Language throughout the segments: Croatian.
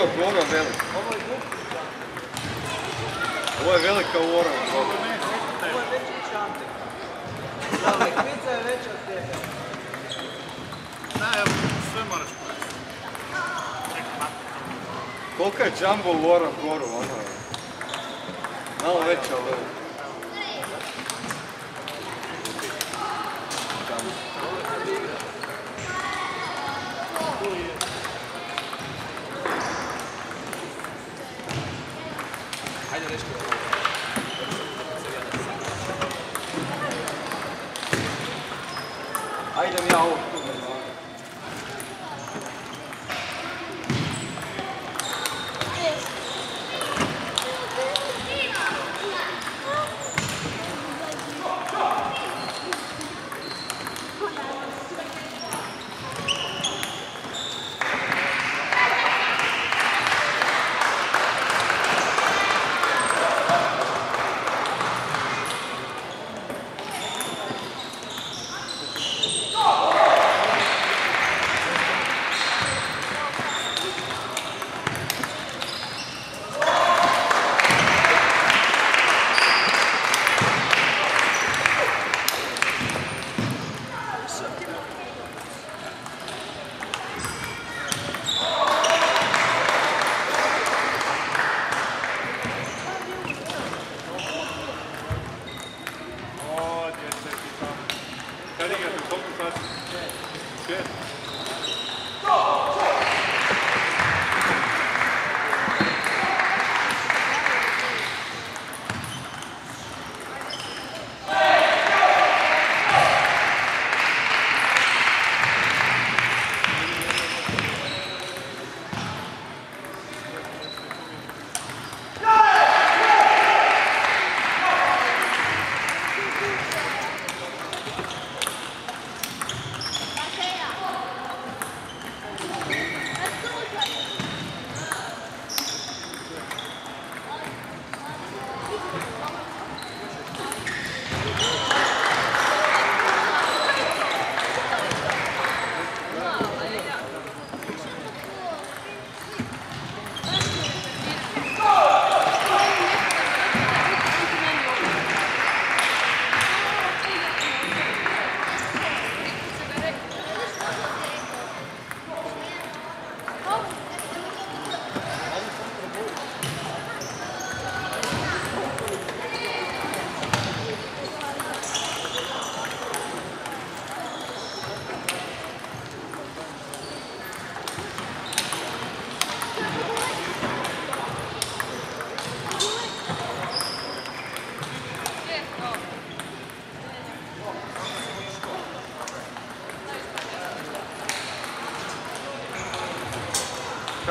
ovo Goro velik. Ovo je. Ovo velika. Zoro. Ovo je veći čante. Da, lekvica je veća od tebe. Kolika je Jumbo of Goru, ono je. Malo veća Good.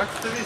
Tak wtedy